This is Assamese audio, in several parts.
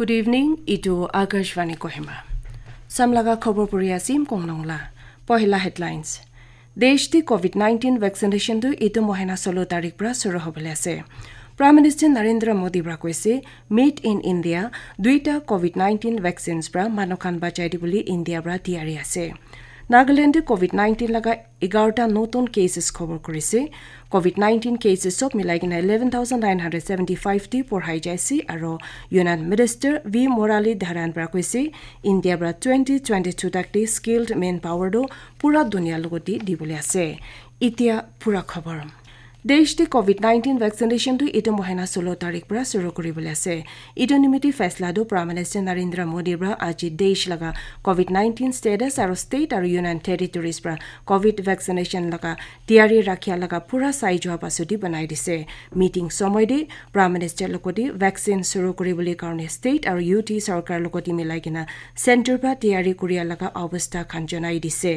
Good evening, ইটো আকাশবাণী কহিমা সামলাগা খবৰ পৰি আছিম কংনংলা পহিলা হেডলাইনছ দেশ দি কোভিড নাইণ্টিন ভেকচিনেশ্যনটো এইটো মহিনা ষোল্ল তাৰিখ পৰা চুৰু হ'বলৈ আছে প্ৰাইম মিনিষ্টাৰ নৰেন্দ্ৰ মোদীৰ পৰা কৈছে মেড ইন ইণ্ডিয়া দুইটা কোভিড নাইণ্টিন ভেকচিনছ পৰা মানুহখান বাচাই দিবলৈ ইণ্ডিয়াৰ পৰা তৈয়াৰী আছে নাগালেণ্ডে কোভিড নাইণ্টিন লগা এঘাৰটা নতুন কেছেছ খবৰ কৰিছে। কোভিড নাইণ্টিন কেছেছ চব মিলাই কিনে eleven thousand nine hundred seventy ফাইভটি পঢ়াই যাইছে আৰু united minister V Muraleedharan পৰা কৈছে ইণ্ডিয়াৰ পৰা টুৱেণ্টি টুৱেণ্টি টু তাকটি স্কিল্ড মেন পাৱাৰটো পূৰা দুনিয়াৰ লগতে দিবলৈ আছে। এতিয়া পূৰা খবৰ। দেশ দি কোভিড নাইণ্টিন ভেকচিনেশ্যনটো এইটো মহিনা ষোল্ল তাৰিখ পৰা চুৰু কৰিবলৈ আছে। ইটো নিমিত্তে ফেচলাটো মিনিষ্টাৰ নৰেন্দ্ৰ মোদীৰ পৰা আজি দেশ লগা কোভিড নাইণ্টিন ষ্টেটাছ আৰু ষ্টেট আৰু ইউনিয়ন টেৰিটৰিজ পৰা কোভিড ভেকচিনেশ্যন লগা তৈয়াৰী ৰাখিয়া লগা পূৰা চাই যোৱা পাছতে বনাই দিছে। মিটিং সময়তে মিনিষ্টাৰ লগতে ভেকচিন চুৰু কৰিবলৈ কাৰণে ষ্টেট আৰু ইউ টি চৰকাৰৰ লগতে মিলাই কিনে চেণ্টাৰ পৰা তৈয়াৰী কৰিয়া লগা অৱস্থা খান জনাই দিছে।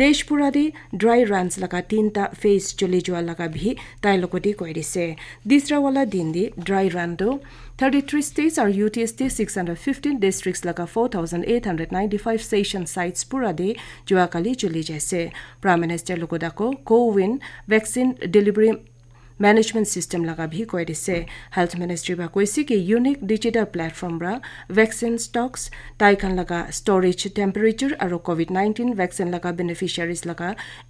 দেশপুৰাতে ড্ৰাই ৰানছ লগা তিনিটা ফেজ চলি যোৱা লগা ভি তাইৰ লগতে কৈ দিছে দিছৰাৱালা দিন দি ড্ৰাই ৰানটো থাৰ্টি থ্ৰী ষ্টেটছ আৰু ইউ টি এছ টি ছিক্স হাণ্ড্ৰেড ফিফটিন ডিষ্ট্ৰিক্টছ লগা four thousand eight hundred ninety five session sites পুৰাদে যোৱাকালি চলি যাইছে প্ৰাইম মিনিষ্টাৰ লগত আকৌ CoWIN vaccine delivery management system লগা ভি কৈ দিছে হেল্থ মিনিষ্ট্ৰী বা কৈছে কি ইউনিক ডিজিটেল প্লেটফৰ্ম পৰা ভেকচিন ষ্টকছ তাইখান লগা ষ্ট'ৰেজ টেম্পাৰেচাৰ আৰু কভিড নাইণ্টিন ভেকচিন লগা বেনিফিচিয়াৰিজ লগা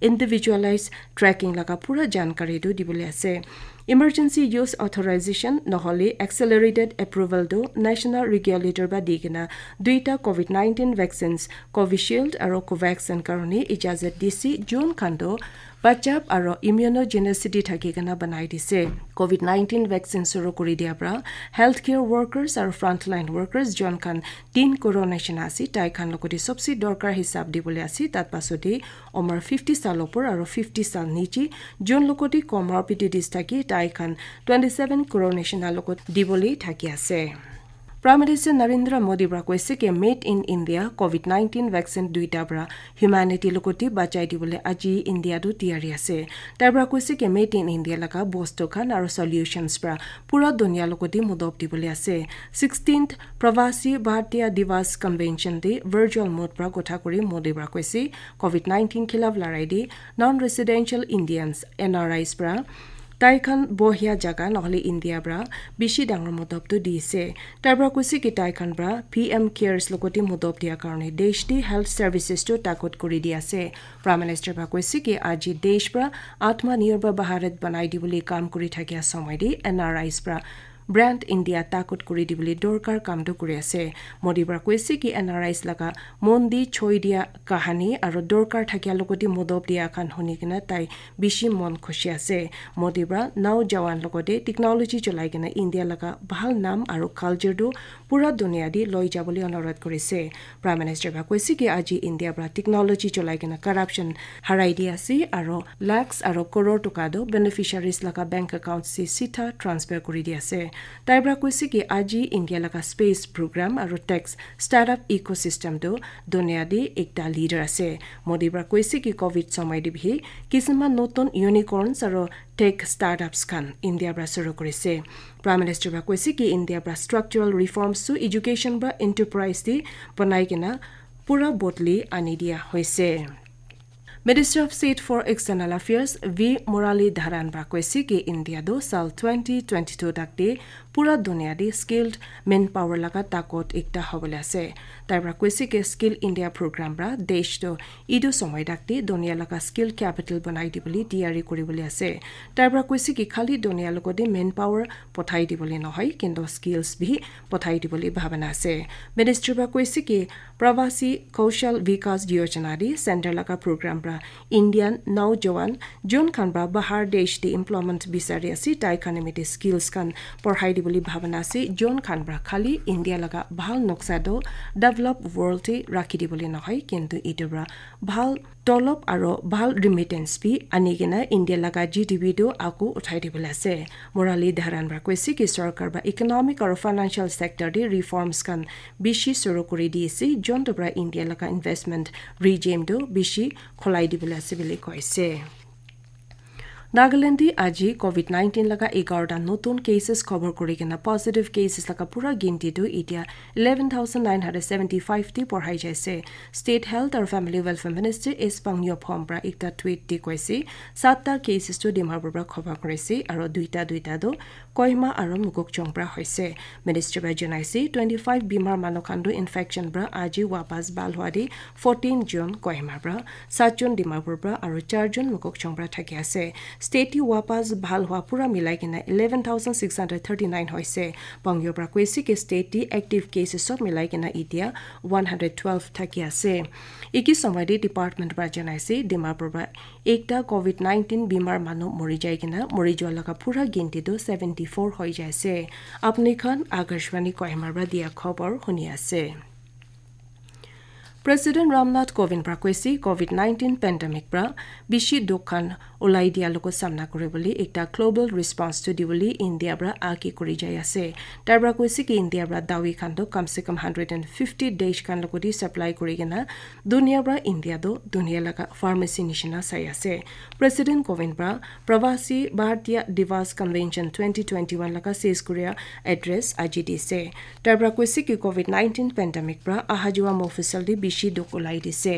ইণ্ডিভিজুৱেলাইজ ট্ৰেকিং লগা পূৰা জানকাৰীটো দিবলৈ আছে ইমাৰ্জেঞ্চি ইউজ অথৰাইজেশ্যন নহ'লে এক্সেলাৰেটেড এপ্ৰুভেলটো নেশ্যনেল ৰেগুলেটৰ বা দি কিনে দুইটা কভিড নাইণ্টিন ভেকচিনছ কভিশ্বিল্ড আৰু কোভেক্সিন কাৰণে ইজাজত দিছে জুন খাণ্ডো পাঞ্জাব আৰু ইমিউন'জেনেচিটি থাকি কেনে বনাই দিছে কোভিড নাইণ্টিন ভেকচিন চুৰু কৰি দিয়াৰ পৰা হেল্থ কেয়াৰ ৱৰ্কাৰ্ছ আৰু ফ্ৰণ্টলাইন ৱৰ্কাৰ্ছ যোনখন তিন কৰোনেশ্যন আছে তাইখান লগতে চবচে দৰকাৰ হিচাপ দিবলৈ আছে তাত পাছতে অমৰ ফিফটি চাল ওপৰ আৰু ফিফটি চাল নিচে যোন লগতে কমৰ পিটিডিছ থাকি তাইখান টুৱেণ্টি ছেভেন কৰোনেশ্যনৰ লগত দিবলৈ থাকি আছে। প্ৰাইম মিনিষ্টাৰ নৰেন্দ্ৰ মোদীৰ পৰা কৈছে কি made in India Covid nineteen vaccine দুইটাৰ পৰা হিউমেনিটিৰ লগতে বাচাই দিবলৈ আজি ইণ্ডিয়াটো তৈয়াৰী আছে। তাৰ পৰা কৈছে কি মেড ইন ইণ্ডিয়া লগা বস্তুখান আৰু চলিউশ্যনছ পৰা পূৰা দুনিয়াৰ লগতে মদব দিবলৈ আছে। ছিক্সটিন্থ প্ৰৱাসী ভাৰতীয় দিৱাস কনভেনশ্যন দি ভাৰ্চুৱেল মোড পৰা কথা কৰি মোদীৰ পৰা কৈছে কোভিড নাইণ্টিন খিলাফ লৰাই দি non residential Indians N R Is পৰা তাইখন বঢ়িয়া জাগা নহ'লে ইণ্ডিয়াৰ পৰা বেছি ডাঙৰ মদবটো দিছে। তাৰ পৰা কৈছে কি তাইখন পৰা পি এম কেয়াৰ্ছ লগতে মদব দিয়াৰ কাৰণে দেশ দি হেল্থ ছাৰ্ভিচেছটো তাকত কৰি দি আছে। প্ৰাইম মিনিষ্টাৰ পৰা কৈছে কি আজি দেশ পৰা আত্মনিৰ্ভৰ ভাৰত বনাই দিবলৈ কাম কৰি থকা সময়তে এন আৰ আইছ পৰা। ব্ৰেণ্ড ইণ্ডিয়া তাকত কৰি দিবলৈ দৰকাৰ কামটো কৰি আছে। মোদীৰ পৰা কৈছে কি এন আৰ আইছ লগা মন দি থৈ দিয়া কাহানী আৰু দৰকাৰ থাকিয়াৰ লগতে মদব দিয়া এখন শুনি কিনে তাই বেছি মন খুচি আছে। মোদীৰ পৰা নাও জৱান লগতে টেকনলজি চলাই কিনে ইণ্ডিয়া লগা ভাল নাম আৰু কালচাৰটো পূৰা দুনিয়া দি লৈ যাবলৈ অনুৰোধ কৰিছে। প্ৰাইম মিনিষ্টাৰ পৰা কৈছে কি আজি ইণ্ডিয়াৰ পৰা টেকনলজি চলাই কিনে কাৰাপশ্যন হাৰাই দি আছে আৰু লাক্স আৰু কৰোৰ টকাটো বেনিফিচিয়াৰিজ লগা বেংক একাউণ্ট চি চিধা ট্ৰান্সফাৰ কৰি দি আছে। তাইৰ পৰা কৈছে কি আজি ইণ্ডিয়া লগা স্পেচ প্ৰগ্ৰাম আৰু টেক্স ষ্টাৰ্টআপ ইক' চিষ্টেমটো দুনিয়া দি একটা লিডাৰ আছে। মোদীৰ পৰা কৈছে কি কভিড সময় দিবহি কিছুমান নতুন ইউনিকৰ্ণছ আৰু টেক ষ্টাৰ্টআপছ খান ইণ্ডিয়াৰ পৰা চুৰু কৰিছে। প্ৰাইম মিনিষ্টাৰ পৰা কৈছে কি ইণ্ডিয়াৰ পৰা ষ্ট্ৰাকচাৰেল ৰিফৰ্মছো এডুকেশ্যন বা এণ্টাৰপ্ৰাইজ দি বনাই কিনে পূৰা বদলি আনি দিয়া হৈছে। Of state for external affairs V Muraleedharan বা কৈছে কি ইণ্ডিয়াটো চাল টুৱেণ্টি টুৱেণ্টি টু পূৰা দুনিয়া দি স্কিল্ড মেন পাৱাৰ লগা তাকত একটা হ'বলৈ আছে। তাৰ পৰা কৈছে কি স্কিল ইণ্ডিয়া প্ৰগ্ৰাম পৰা দেশটো ইটো সময় তাকতে দুনিয়া লগা স্কিল কেপিটেল বনাই দিবলৈ তৈয়াৰী কৰিবলৈ আছে। তাৰ পৰা কৈছে কি খালি দুনিয়াৰ লগতে মেন পাৱাৰ পঠাই দিবলৈ নহয় কিন্তু স্কিলছ ভি পঠাই দিবলৈ ভাৱনা আছে। মিনিষ্ট্ৰীৰ পৰা কৈছে কি প্ৰৱাসী কৌশল বিকাশ যোজনা দি চেণ্টাৰ লগা প্ৰগ্ৰাম পৰা ইণ্ডিয়ান নৌজৱান যোনখন পৰা বাহাৰ দেশ দি ইমপ্লয়মেণ্ট বিচাৰি আছে তাইখান এমিতি স্কিলছ খান পঢ়াই দিবলৈ ভাৱনা আছে। যোনখন পৰা খালি ইণ্ডিয়া লগা ভাল নক্সাটো ডেভেলপ ৱৰ্ল্ডে ৰাখি দিবলৈ নহয় কিন্তু এইটোৰ পৰা ভাল তলব আৰু ভাল ৰিমিটেঞ্চ বি আনি কিনে ইণ্ডিয়া লগা জি টি বিটো আকৌ উঠাই দিবলৈ আছে। মোৰালী পৰা কৈছে কি চৰকাৰ বা ইকনমিক আৰু ফাইনেন্সিয়েল ছেক্টৰ দি ৰিফৰ্মছ খান বেছি চুৰু কৰি দি আছে। যোনটোৰ পৰা ইণ্ডিয়া লগা ইনভেষ্টমেণ্ট ৰিজিমটো বেছি খোলাই দিবলৈ আছে বুলি কৈছে। নাগালেণ্ডে আজি কোভিড নাইণ্টিন লগা এঘাৰটা নতুন কেচেছ খবৰ কৰি কিনে পজিটিভ কেচেছ লগা পুৰা গিনতিটো এতিয়া eleven thousand nine hundred seventy ফাইভটি পঢ়াই যাইছে। ষ্টেট হেল্থ আৰু family welfare minister S Pangnyu Phom পৰা এটা টুইট দি কৈছে সাতটা কেচেছটো ডিমাপুৰৰ পৰা খবৰ কৰিছে আৰু দুইটা দুইটাটো কহিমা আৰু মুকুকচং পৰা হৈছে। মিনিষ্টাৰে জনাইছে টুৱেণ্টি ফাইভ বীমাৰ মানকাণ্ডু ইনফেকশ্যন পৰা আজি ৱাপাছ বাল হোৱা দি ফৰ্টিন জুন কহিমাৰ পৰা সাতজন ডিমাপুৰৰ পৰা আৰু চাৰজন মুকুকচং পৰা থাকি আছে। ষ্টেটি ৱাপাছ ভাল হোৱা পুৰা মিলাই কিনে eleven thousand six hundred thirty nine হৈছে পংগীয়ৰ পৰা কৈছে কি ষ্টেটি এক্টিভ কেচেছত মিলাই কিনে এতিয়া ওৱান হাণ্ড্ৰেড টুৱেল্ভ থাকি আছে একে সময়তে ডিপাৰ্টমেণ্টৰ পৰা জনাইছে ডিমাপুৰৰ পৰা একটা কোভিড নাইণ্টিন বীমাৰ মানুহ মৰি যায় কিনে মৰি যোৱা লগা পুৰা গিনতিটো ছেভেণ্টি ফ'ৰ হৈ যাইছে আপুনিখন আকাশবাণী কহিমাৰ পৰা দিয়া খবৰ শুনি আছে প্ৰেছিডেণ্ট ৰামনাথ কোবিন্দ পৰা কৈছে কোভিড নাইণ্টিন পেণ্ডেমিক পৰা বেছি দুখখন ওলাই দিয়া লোক চামনা কৰিবলৈ এটা গ্ল'বেল ৰেছপন্সটো দিবলৈ ইণ্ডিয়াৰ পৰা আঁকি কৰি যাই আছে। তাৰ পৰা কৈছে কি ইণ্ডিয়াৰ পৰা দাৱী খানটো কমচে কম হাণ্ড্ৰেড এণ্ড ফিফটি দেশ খান লগতে ছাপ্লাই কৰি কিনে দুনিয়াৰ পৰা ইণ্ডিয়াটো দুনিয়া লগা ফাৰ্মাচী নিচিনা চাই আছে। প্ৰেছিডেণ্ট কোবিন্দ পৰা Pravasi Bharatiya Divas convention twenty twenty one লগা চেজ কোৰিয়া এড্ৰেছ আজি দিছে। তাৰ পৰা কৈছে কি কোভিড নাইণ্টিন পেণ্ডেমিক পৰা অহা যোৱা মফিচিয়েল দি বেছি দুখ ওলাই দিছে।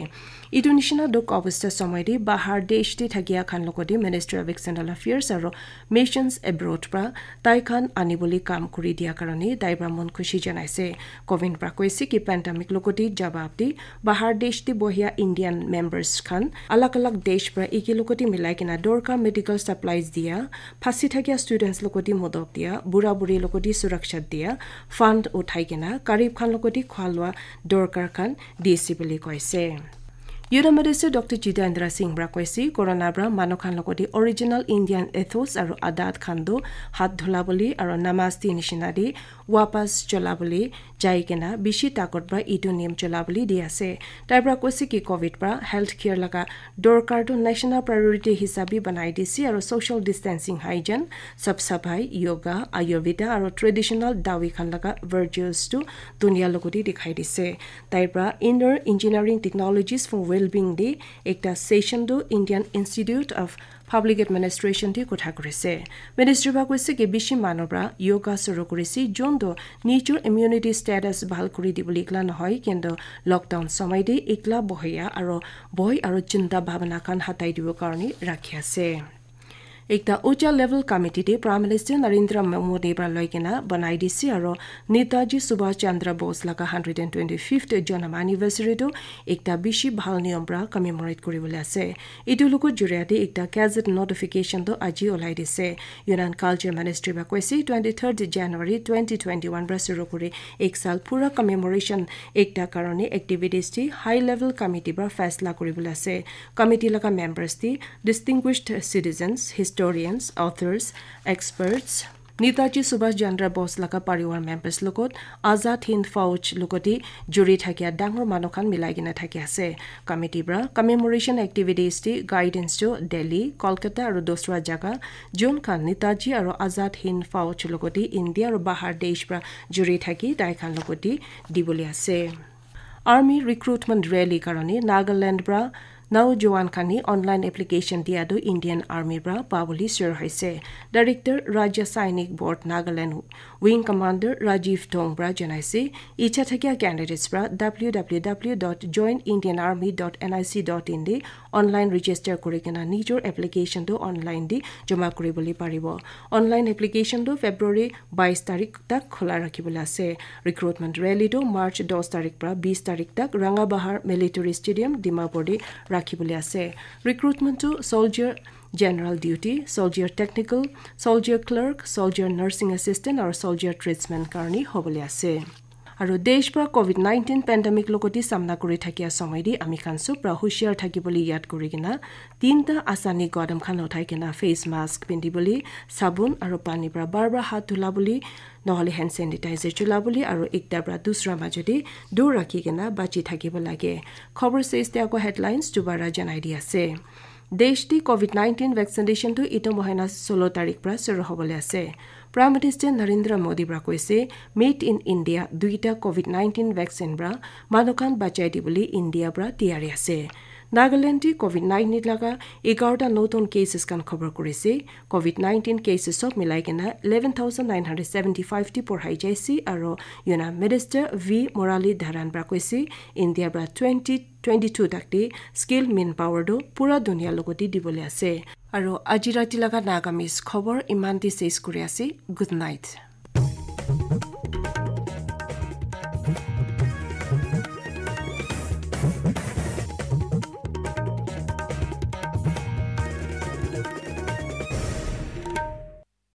ইটো নিচিনা দুখ অৱস্থাৰ সময়তে বাহাৰ দেশতে থাকিয়া খান লগতে মিনিষ্ট্ৰী অৱ এক্সটাৰ্নেল এফেয়াৰ্ছ আৰু মিছনছ এব্ৰড পৰা তাইখান আনিবলৈ কাম কৰি দিয়াৰ কাৰণে পৰা মন খুচি জনাইছে। কোভিন্দ পৰা কৈছে কি পেণ্ডামিক লগতে জবাব দি বাহাৰ দেশতে বহিয়া ইণ্ডিয়ান মেম্বাৰ্ছ খান আলাগ আলাগ দেশ পৰা একেলগতে মিলাই কিনে দৰকাৰ মেডিকেল ছাপ্লাইজ দিয়া ফাঁচি থাকিয়া ষ্টুডেণ্টছ লগতে মদক দিয়া বুঢ়া বুঢ়ীৰ লগতে সুৰক্ষা দিয়া ফাণ্ড উঠাই কিনে কাৰিব খান লগতে খোৱা লোৱা দৰকাৰ খান দিছে বুলি কৈছে। ইউৰোমেডিছে ডক্টৰ জিতেন্দ্ৰ সিং পৰা কৈছে কৰোণাৰ পৰা মানুহ খান লগতে অৰিজিনেল ইণ্ডিয়ান এথোছ আৰু আদাত খান্দো হাত ধুলাবলৈ আৰু নামাজ নিচিনা দি ৱাপাছ চলাবলৈ যাই কিনে বেছি তাকত পৰা ইটো নিয়ম চলাবলৈ দি আছে তাৰ পৰা কৈছে কি কভিড পৰা হেল্থ কেয়াৰ লগা দৰকাৰটো নেশ্যনেল প্ৰায়ৰিটি হিচাপে বনাই দিছে আৰু ছ'চিয়েল ডিষ্টেঞ্চিং হাইজেন চব চাফাই য়োগা আয়ুৰ্বেদা আৰু ট্ৰেডিশ্যনেল দাৱী খান লগা ভাৰ্চুৱেছটো দুনিয়াৰ লগতে দেখাই দিছে তাইৰ পৰা ইণ্ডৰ ইঞ্জিনিয়াৰিং টেকনলজিজ ফৰ ৱেলবিং দি একটা ছেশ্যনটো Indian institute of public administration দি কথা কৰিছে মিনিষ্ট্ৰীৰ পৰা কৈছে কি বেছি মানুহৰ পৰা য়োগা চুৰু কৰিছে যোনটো নিজৰ ইমিউনিটি ষ্টেটাছ ভাল কৰি দিবলৈ ইকলা নহয় কিন্তু লকডাউন সময়তে ইকলা বহীয়া আৰু ভয় আৰু চিন্তা ভাৱনাখন হাতাই দিবৰ কাৰণে ৰাখি আছে একটা উচ্চ লেভেল কমিটিতে প্ৰাইম মিনিষ্টাৰ নৰেন্দ্ৰ মোদীৰ লৈ কিনে বনাই দিছে আৰু নেতাজী সুভাষ চন্দ্ৰ বোস লগা হাণ্ড্ৰেড এণ্ড টুৱেণ্টি ফিফ্থ জন্ম এনিভাৰ্চাৰীটো একটা বেছি ভাল নিয়ম পৰা কমেমৰেট কৰিবলৈ আছে এইটো লোকৰ জৰিয়তে একটা কেজেট নটিফিকেশ্যনটো আজি ওলাই দিছে ইউনিয়ন কালচাৰ মিনিষ্ট্ৰীৰ পৰা কৈছে twenty third January twenty twenty one পৰা চুৰু কৰি এক চাল পুৰা কমেমৰেশ্যন একটা কাৰণে এক্টিভিটিজ দি হাই লেভেল কমিটিৰ পৰা ফেচলা কৰিবলৈ আছে কমিটি লগা মেম্বাৰ্ছ দি distinguished citizens historians, authors, experts, Netaji Subhas Chandra Bose লগা পাৰিৱাৰ মেম্বাৰ্ছ লগত আজাদ হিন্দ ফৌজ লগতে জুৰি থাকিয়া ডাঙৰ মানুহখন মিলাই কিনে থাকি আছে কমিটিৰ পৰা কমেমৰেশ্যন এক্টিভিটিজ দি গাইডেন্সটো দিল্লী কলকাতা আৰু দোচৰা জেগা যোনখন নেতাজী আৰু আজাদ হিন্দ ফৌজ লগতে ইণ্ডিয়া আৰু বাহাৰ দেশ পৰা জুৰি থাকি তাইখন লগতে দিবলৈ আছে আৰ্মি ৰিক্ৰুটমেণ্ট ৰেলীৰ কাৰণে নাগালেণ্ড পৰা নৌজোৱানখানি অনলাইন এপ্লিকেশ্যন দিয়াটো ইণ্ডিয়ান আৰ্মীৰ পৰা পাবলৈ চিঞৰ হৈছে ডাইৰেক্টৰ ৰাজ্য সৈনিক board Nagaland wing commander Rajiv Tong পৰা জনাইছে ইচ্ছা থাকিয়া কেণ্ডিডেটছ পৰা W W W dot join Indian army dot N I C dot in the online register কৰি কিনে নিজৰ এপ্লিকেশ্যনটো অনলাইন দি জমা কৰিবলৈ পাৰিব অনলাইন এপ্লিকেশ্যনটো ফেব্ৰুৱাৰী বাইছ তাৰিখ তাক খোলা ৰাখিবলৈ আছে ৰিক্ৰুটমেণ্ট ৰেলীটো মাৰ্চ দহ তাৰিখ পৰা বিছ তাৰিখ তাক ৰঙাবাহাৰ মিলিটাৰী ষ্টেডিয়াম ডিমাপুৰ ৰাখিবলৈ আছে। ৰিক্ৰুটমেণ্টটো soldier general duty soldier technical soldier clerk soldier nursing assistant আৰু চলজাৰ ট্ৰেডছমেন কাৰণে হ'বলৈ আছে। আৰু দেশ পৰা কভিড নাইণ্টিন পেণ্ডেমিক লগতে চামনা কৰি থাকিয়া সময়দি আমি খানছো পৰা হুচিয়াৰ থাকিবলৈ ইয়াত কৰি কিনা তিনিটা আঁচনি গদম খান উঠাই কিনা ফেচ মাস্ক পিন্ধিবলৈ চাবোন আৰু পানীৰ পৰা বাৰ বাৰ হাত ধুলাবলৈ নহ'লে হেণ্ড চেনিটাইজাৰ চলাবলৈ আৰু একটাৰ পৰা দুচৰাৰ মাজতে দূৰ ৰাখি কিনা বাচি থাকিব লাগে। খবৰ চেষ্টা আকৌ হেডলাইনছ দুবাৰা জনাই দি আছে। দেশটি কভিড নাইণ্টিন ভেকচিনেশ্যনটো ইটো মহিনা ষোল্ল তাৰিখ পৰা চুৰু হ'বলৈ আছে। প্ৰাইম মিনিষ্টাৰ নৰেন্দ্ৰ মোদীৰ কৈছে মেড ইন ইণ্ডিয়া দুইটা কভিড নাইণ্টিন ভেকচিন পৰা মানুহখন বাচাই দিবলৈ ইণ্ডিয়াৰ পৰা তৈয়াৰী আছে নাগালেণ্ডে কভিড নাইণ্টিন লগা এঘাৰটা নতুন কেছেছ কান খবৰ কৰিছে। কভিড নাইণ্টিন কেছেছক মিলাই কিনে eleven thousand nine hundred seventy ফাইভটি পঢ়াই যাইছে আৰু ইউনা মিনিষ্টাৰ ভি মৰালী ধাৰাণ পৰা কৈছে ইণ্ডিয়াৰ পৰা টুৱেণ্টি টুৱেণ্টি টু তাকটি স্কিল মেন পাৱাৰটো পুৰা দুনিয়াৰ লগতে দিবলৈ আছে। আৰু আজি ৰাতি লগা নাগামিজ খবৰ ইমানটি চেছ কৰি আছে। Good night.